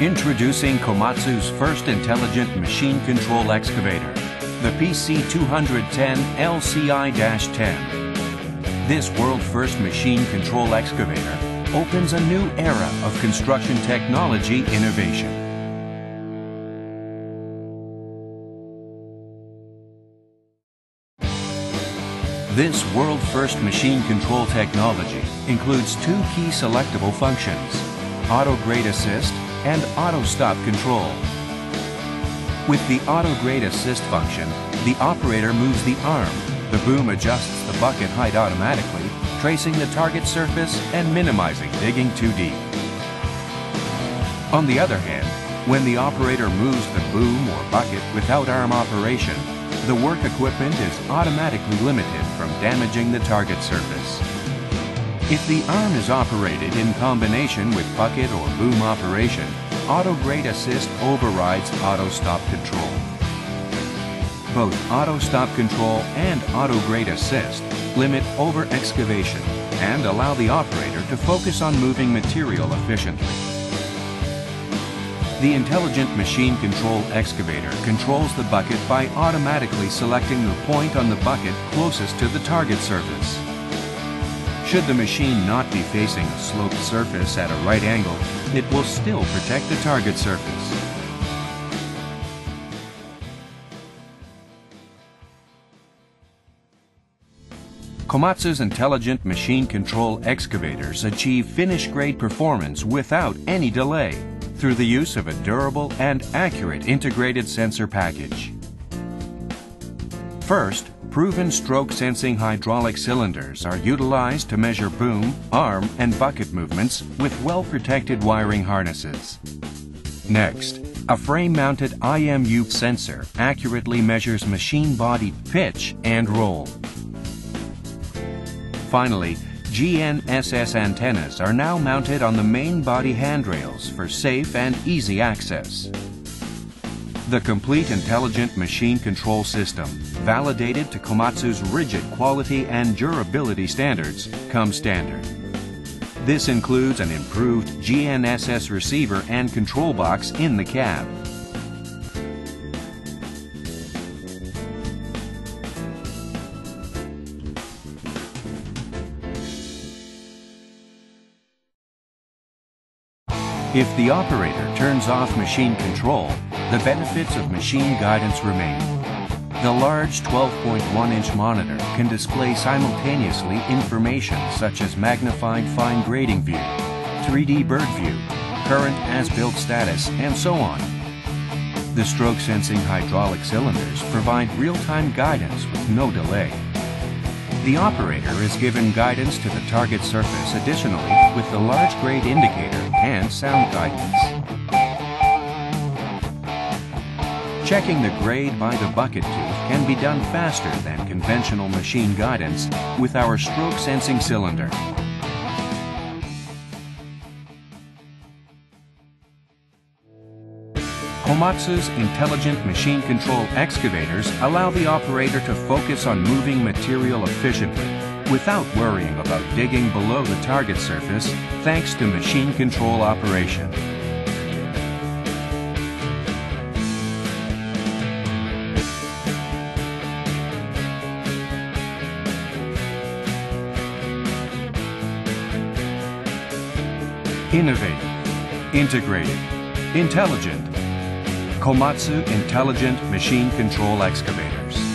Introducing Komatsu's first intelligent machine control excavator, the PC210 LCI-10. This world-first machine control excavator opens a new era of construction technology innovation. This world-first machine control technology includes two key selectable functions, auto grade assist and auto stop control. With the auto grade assist function, the operator moves the arm. The boom adjusts the bucket height automatically, tracing the target surface and minimizing digging too deep. On the other hand, when the operator moves the boom or bucket without arm operation, the work equipment is automatically limited from damaging the target surface. If the arm is operated in combination with bucket or boom operation, Auto Grade Assist overrides Auto Stop Control. Both Auto Stop Control and Auto Grade Assist limit over-excavation and allow the operator to focus on moving material efficiently. The Intelligent Machine Control Excavator controls the bucket by automatically selecting the point on the bucket closest to the target surface. Should the machine not be facing a sloped surface at a right angle, it will still protect the target surface. Komatsu's intelligent machine control excavators achieve finish-grade performance without any delay through the use of a durable and accurate integrated sensor package. First, Proven stroke sensing hydraulic cylinders are utilized to measure boom, arm, and bucket movements with well-protected wiring harnesses. Next, a frame-mounted IMU sensor accurately measures machine body pitch and roll. Finally, GNSS antennas are now mounted on the main body handrails for safe and easy access. The complete intelligent machine control system, validated to Komatsu's rigid quality and durability standards, comes standard. This includes an improved GNSS receiver and control box in the cab. If the operator turns off machine control, the benefits of machine guidance remain. The large 12.1-inch monitor can display simultaneously information such as magnified fine grading view, 3D bird view, current as-built status, and so on. The stroke sensing hydraulic cylinders provide real-time guidance with no delay. The operator is given guidance to the target surface additionally with the large grade indicator and sound guidance. Checking the grade by the bucket tooth can be done faster than conventional machine guidance with our stroke sensing cylinder. Komatsu's intelligent machine control excavators allow the operator to focus on moving material efficiently without worrying about digging below the target surface thanks to machine control operation. Innovative, integrated, intelligent. Komatsu Intelligent Machine Control Excavators.